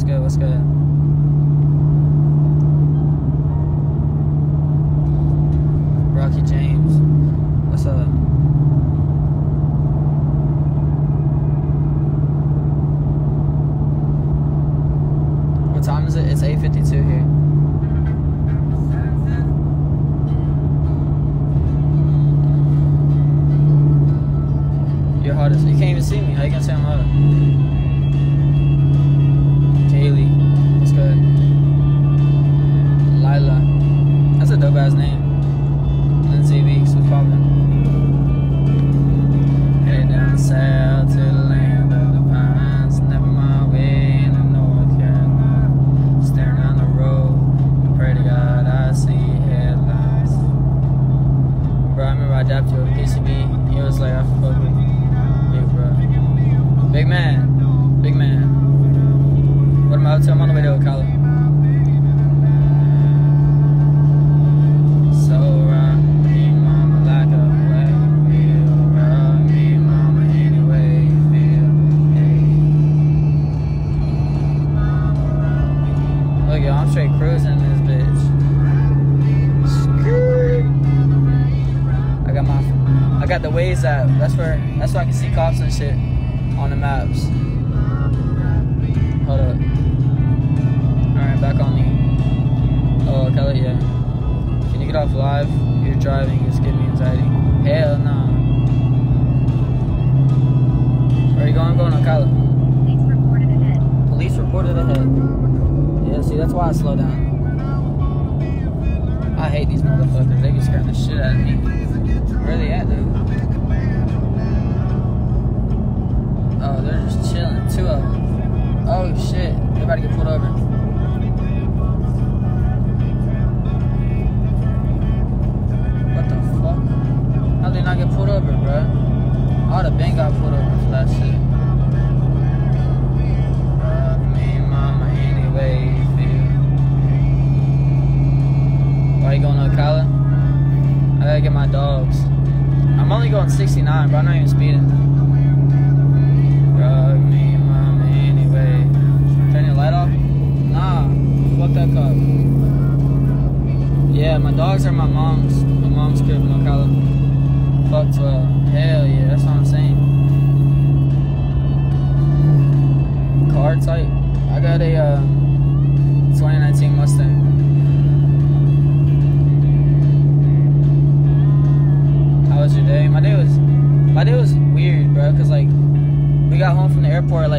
Let's go, let's go.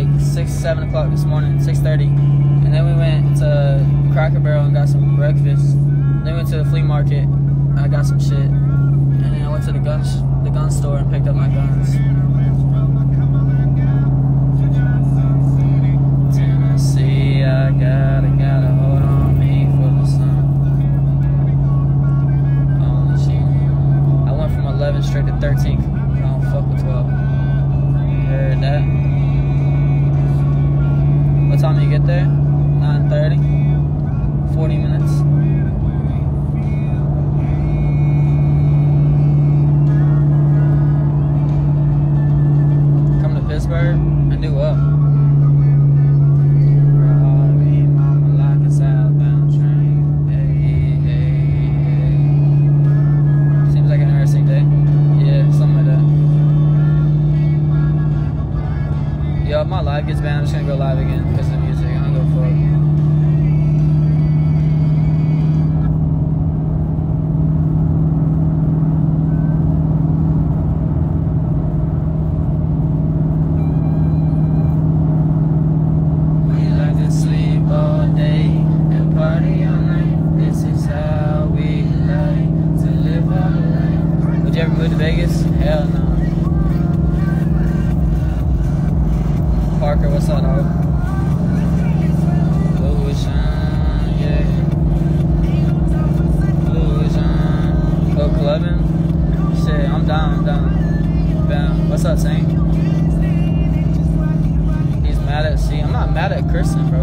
like six, seven o'clock this morning, six thirty, and then we went to Cracker Barrel and got some breakfast. Then we went to the flea market. I got some shit, and then I went to the gun the gun store and picked up my guns. mad at I'm not mad at Kristen, bro.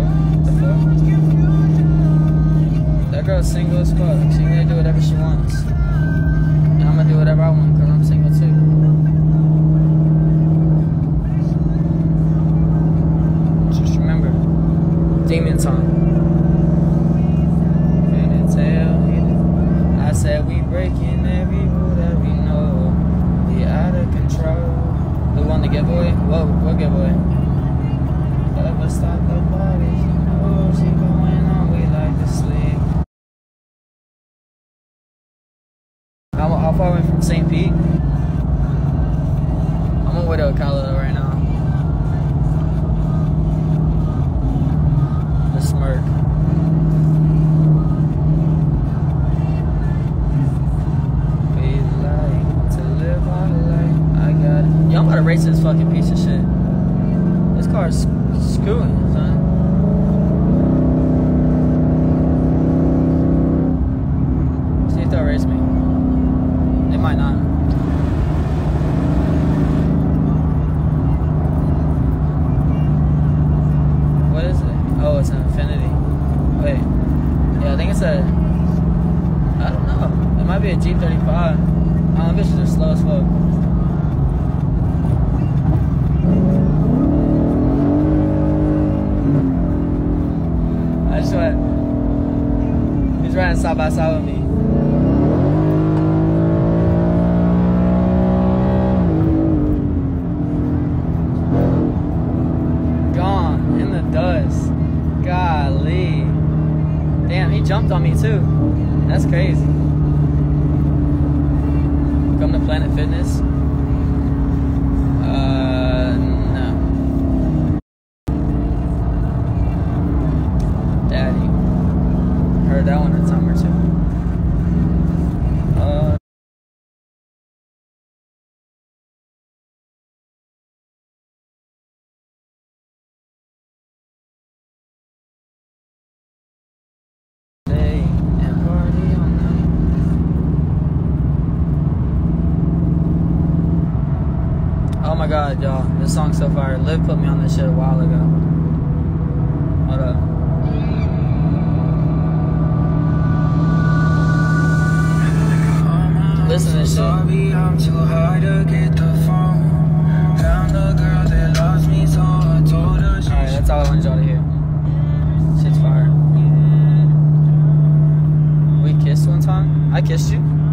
That girl's single as fuck. She can do whatever she wants. And I'm gonna do whatever I want, because I'm single too. Just remember, demon time. I said we breaking every rule that we know. The out of control. We won the giveaway. Whoa, what giveaway? You oh, she going on. We like to sleep. How, how far away from St. Pete? I'm on way to Ocala right now. The smirk. I got it. I'm about to race this fucking piece of shit. This car's screwing, son. See if they'll race me. They might not. What is it? Oh, it's an Infiniti. Wait. Yeah, I think it's a. I don't know. It might be a G35. I don't know, bitches are slow as fuck. I just went. He's riding side by side with me. Gone in the dust. Golly. Damn, he jumped on me too. That's crazy. Come to Planet Fitness? Uh, no. Daddy. Heard that one a time or two. Uh, day and party all night. My y'all. This song's so fire. Liv put me on this shit a while ago. Hold up. Listen to this shit. I'm too high to get the phone. Found a girl that loves me, so I told her Alright, that's all I wanted y'all to hear. Shit's fire. We kissed one time? I kissed you?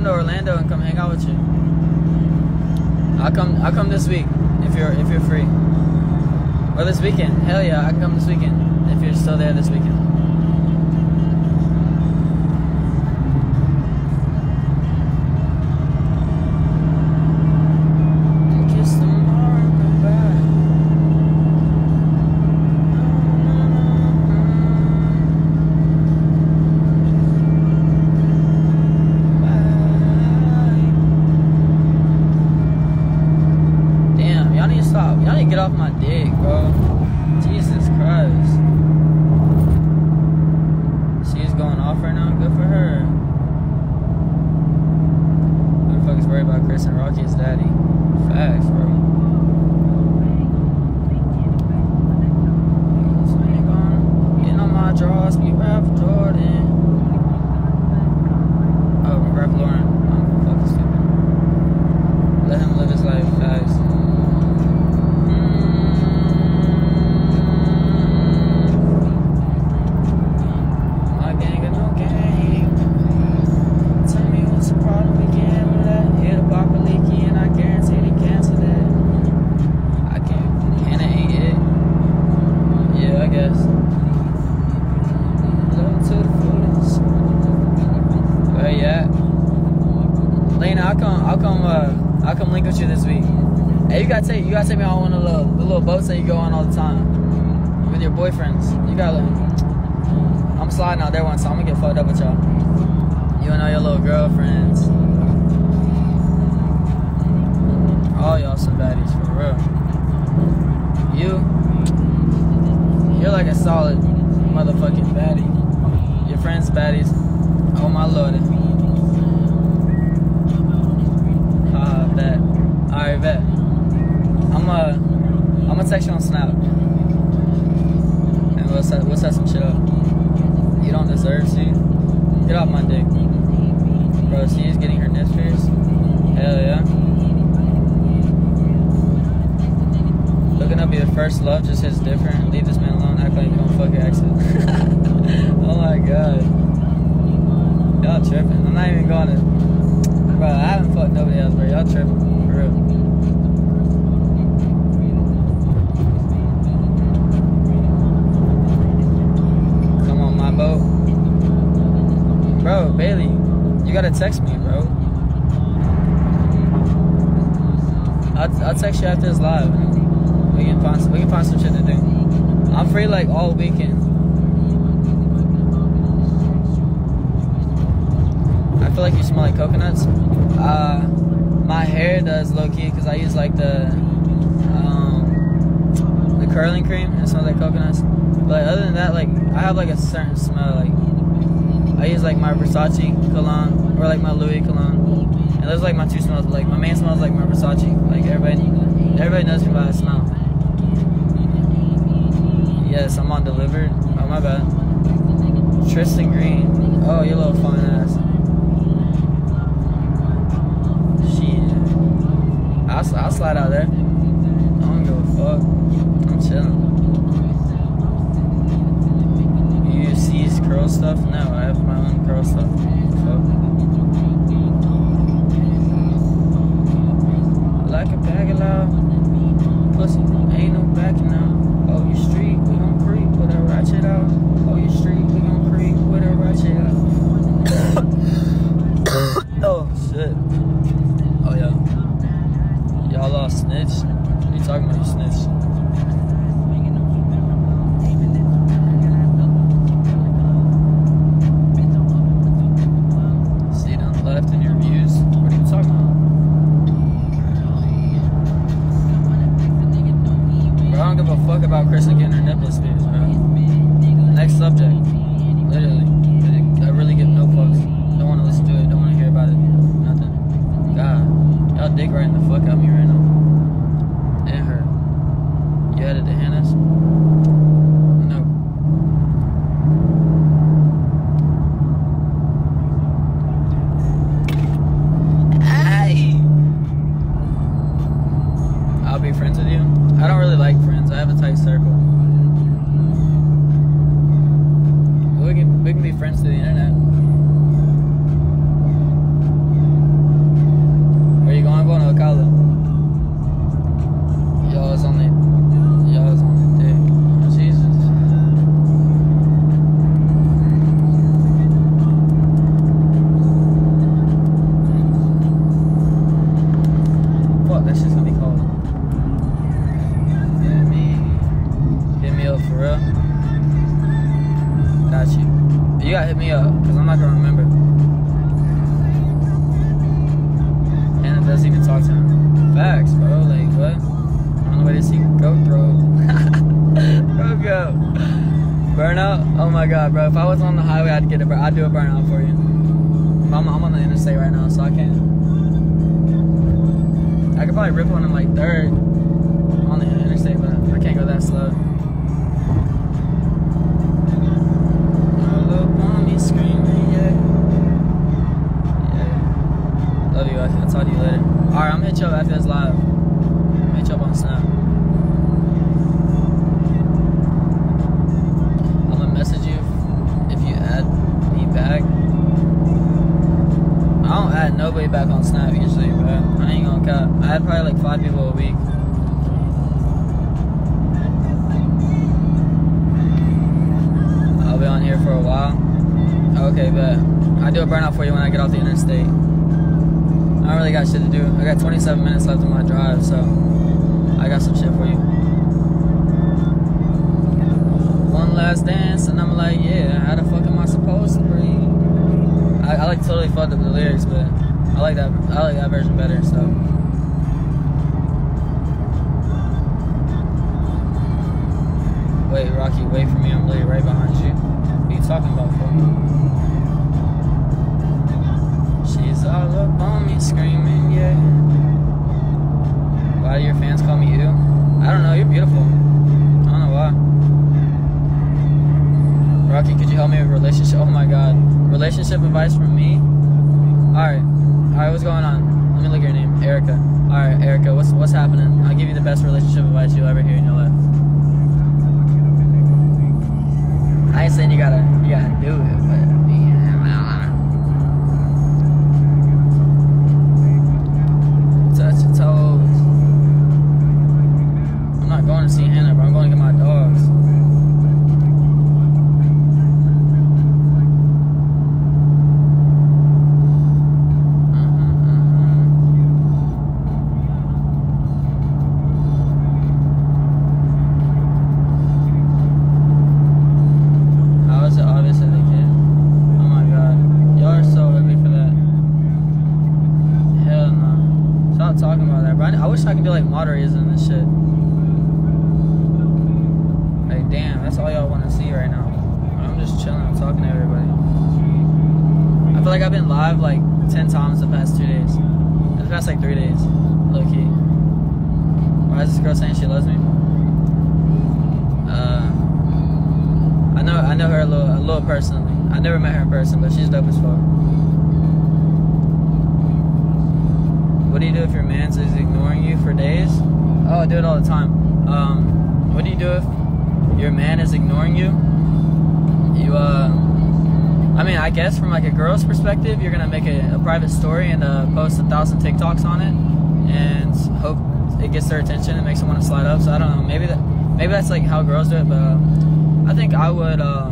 Come to Orlando and come hang out with you. I'll come. I'll come this week if you're if you're free. Or this weekend. Hell yeah, I can come this weekend if you're still there this weekend. Gotta take. You gotta take me on one of the little, the little boats that you go on all the time with your boyfriends. You gotta. I'm sliding out there once, so I'm gonna get fucked up with y'all. You and all your little girlfriends. All y'all some baddies for real. You, you're like a solid motherfucking baddie. Your friends baddies. Oh my lord. Ah, bet. Alright, bet. Uh, I'm gonna text you on Snap. And we'll set, we'll set some shit up. You don't deserve to. Get off my dick. Bro, she's getting her nips pierced. Hell yeah. Looking up your first love just hits different. Leave this man alone. Act like you don't fuck your oh my god. Y'all tripping. I'm not even to. Bro, I haven't fucked nobody else, bro. Y'all tripping. For real. Gotta text me, bro. I'll, I'll text you after this live. We can find we can find some shit to do. I'm free like all weekend. I feel like you smell like coconuts. Uh, my hair does low key because I use like the um, the curling cream. It smells like coconuts. But other than that, like I have like a certain smell. Like I use like my Versace cologne or like my Louis cologne. And those are like my two smells. Like my main smells like my Versace. Like everybody, everybody knows me by the smell. Yes, I'm on delivered. Oh my bad. Tristan Green. Oh, you little fine ass. Shit. I'll, I'll slide out there. I don't give a fuck. I'm chilling. You use curl stuff? No, I have my own curl stuff. Loud pussy, ain't no backing out. People a week. I'll be on here for a while. Okay, but I do a burnout for you when I get off the interstate. I don't really got shit to do. I got 27 minutes left in my drive, so I got some shit for you. One last dance, and I'm like, yeah, how the fuck am I supposed to breathe? I, I like totally fucked up the lyrics, but I like that. I like that version better. So. Rocky, wait for me. I'm literally right behind you. What are you talking about? She's all up on me, screaming, yeah. Why do your fans call me you? I don't know. You're beautiful. I don't know why. Rocky, could you help me with relationship? Oh my god. Relationship advice from me? Alright. Alright, what's going on? Let me look at your name. Erica. Alright, Erica, what's what's happening? I'll give you the best relationship advice you'll ever hear in your life. Saying you gotta you gotta do it, but I could do in this shit. Like, damn, that's all y'all want to see right now. I'm just chilling, I'm talking to everybody. I feel like I've been live like 10 times the past two days. The past like three days. Low key. Why is this girl saying she loves me? Uh, I know I know her a little a little personally. I never met her in person, but she's dope as fuck. What do you do if your man's is ignoring you for days? Oh, I do it all the time. Um, what do you do if your man is ignoring you? You uh, I mean, I guess from like a girl's perspective, you're gonna make a, a private story and uh, post a thousand TikToks on it, and hope it gets their attention and makes them want to slide up. So I don't know. Maybe that maybe that's like how girls do it, but uh, I think I would. Uh,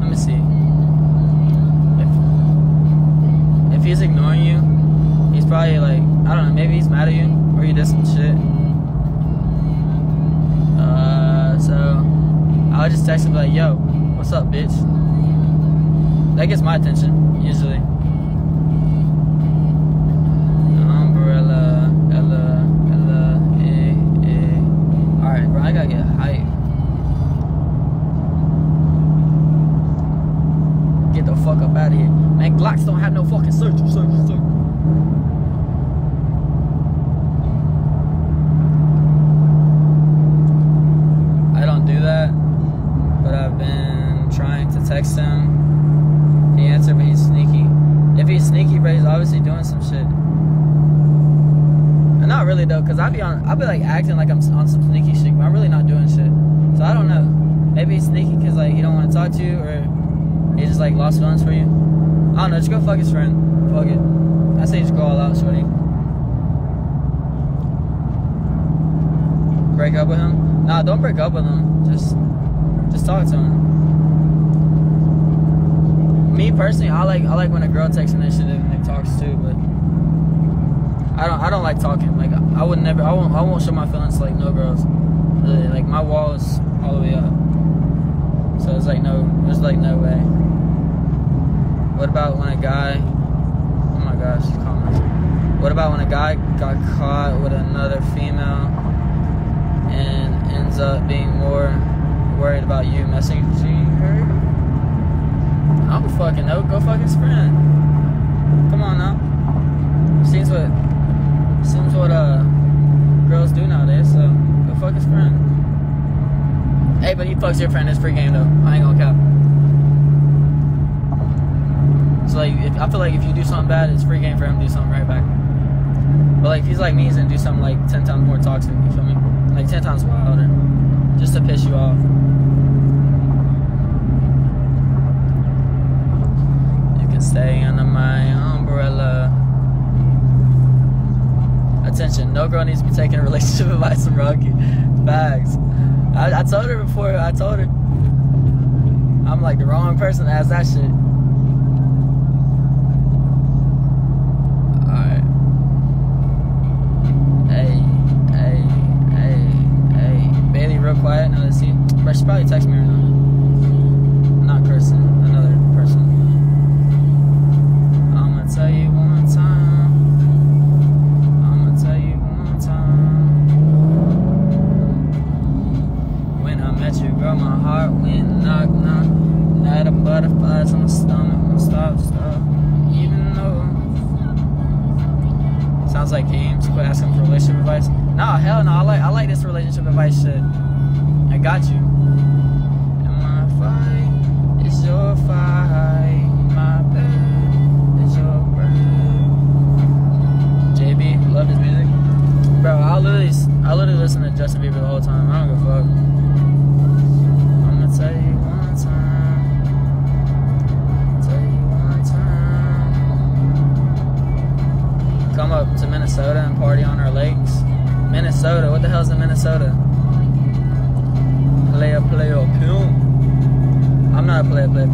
let me see. If if he's ignoring you, probably like I don't know. Maybe he's mad at you or he did some shit. Uh, so I would just text him like, "Yo, what's up, bitch?" That gets my attention usually. Umbrella, Ella, Ella, eh, eh. All right, bro. I gotta get hype. Get the fuck up out of here, man. Glocks don't have no fucking search, search, search. I don't do that, but I've been trying to text him. He answered, but he's sneaky. If he's sneaky, bro, he's obviously doing some shit. And not really though, cause I be on, I be like acting like I'm on some sneaky shit, but I'm really not doing shit. So I don't know. Maybe he's sneaky cause like he don't want to talk to you, or he just like lost feelings for you. I don't know. Just go fuck his friend. Fuck it. I say just go all out, shorty. Break up with him? Nah, don't break up with him. Just, just talk to him. Me personally, I like I like when a girl takes initiative and like talks too, but I don't I don't like talking. Like I would never I won't I won't show my feelings like no girls. Really, like my wall is all the way up. So it's like no there's like no way. What about when a guy oh my gosh. What about when a guy got caught with another female and ends up being more worried about you messaging her? I don't fucking know. Go fuck his friend. Come on Your friend is free game though. I ain't gonna cap. So like, if, I feel like if you do something bad, it's free game for him to do something right back. But like, if he's like me, he's gonna do something like ten times more toxic. You feel me? Like ten times wilder, just to piss you off. You can stay under my umbrella. Attention, no girl needs to be taking relationship advice from Rocky. Facts. I, I told her before. I told her. I'm like the wrong person to ask that shit. bailey real quiet. Now let's see. Bro, she probably text me right now.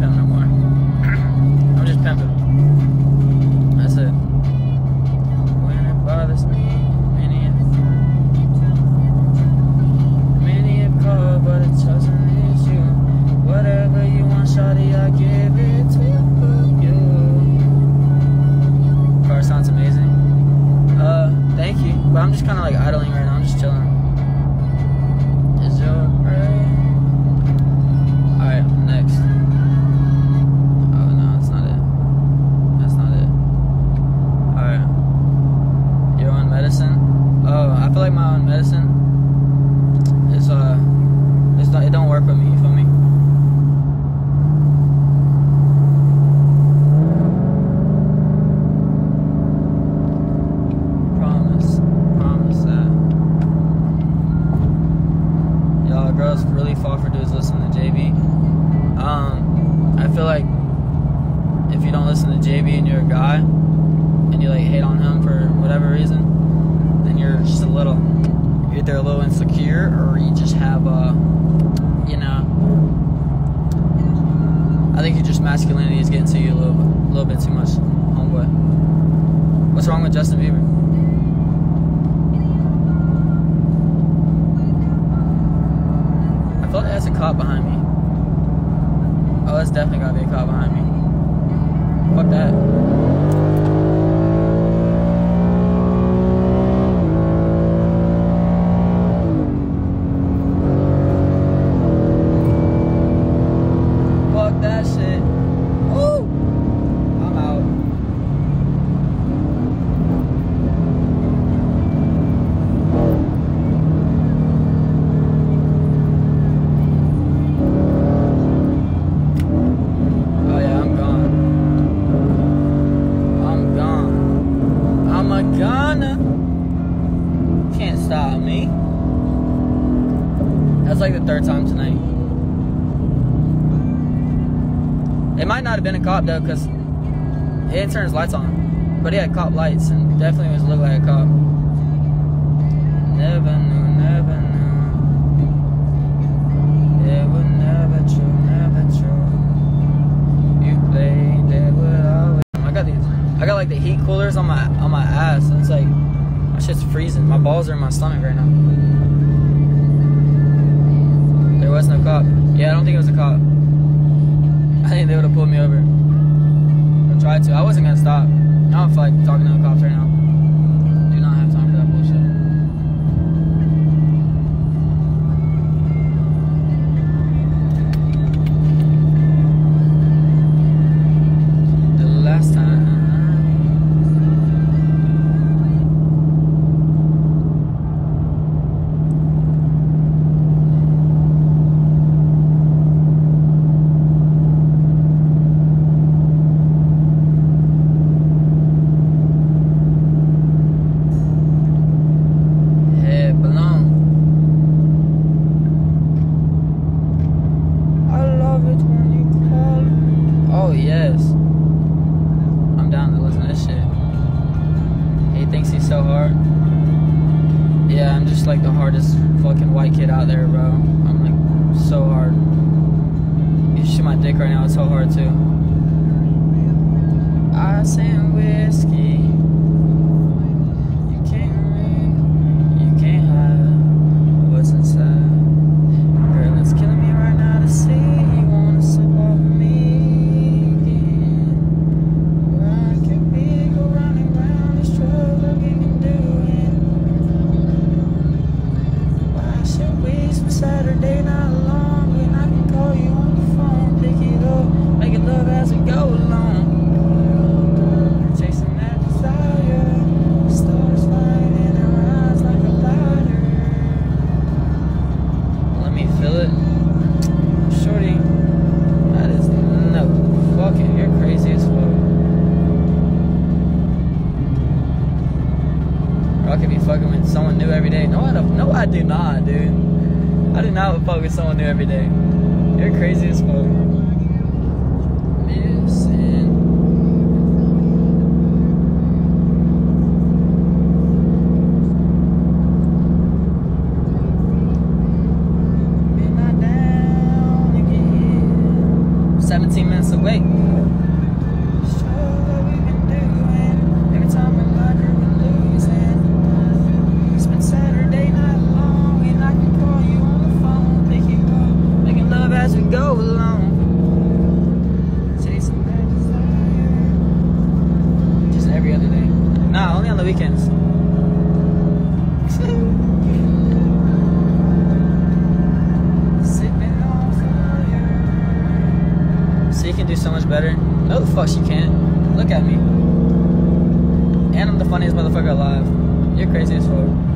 down. into you a little, a little bit too much, homeboy. What's wrong with Justin Bieber? I feel like that's a cop behind me. Oh, that's definitely gotta be a cop third time tonight. It might not have been a cop though, cause he didn't turn his lights on, but he had cop lights and definitely was look like a cop. Never knew, never knew. It was never true, never true. You played, always. I got these. I got like the heat coolers on my on my ass, and it's like my shit's freezing. My balls are in my stomach right now that's no cop. Yeah, I don't think it was a cop. I think they would have pulled me over. I tried to. I wasn't gonna stop. I don't feel like talking to the cops right now. so hard too. Uh, I say day. No, I don't. No, I do not, dude. I do not focus on you every day. You're crazy as fuck. funniest motherfucker alive. You're crazy as fuck.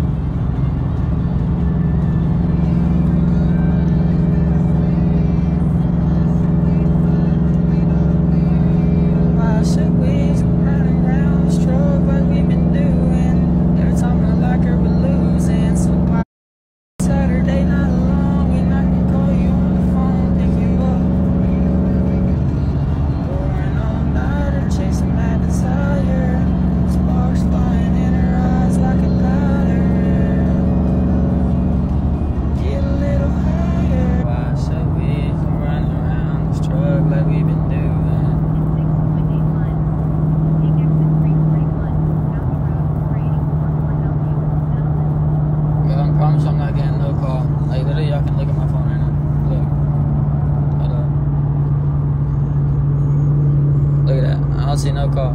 don't see no car.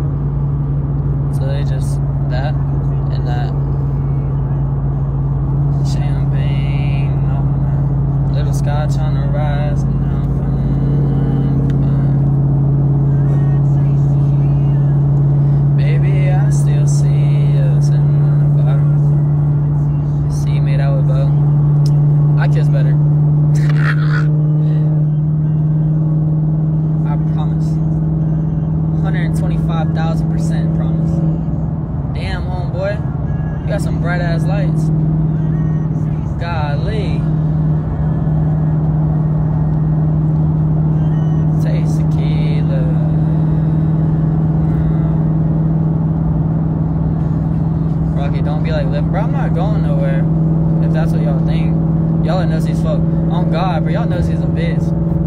So they just that and that. Champagne. Little sky trying to rise. knows he's a bitch.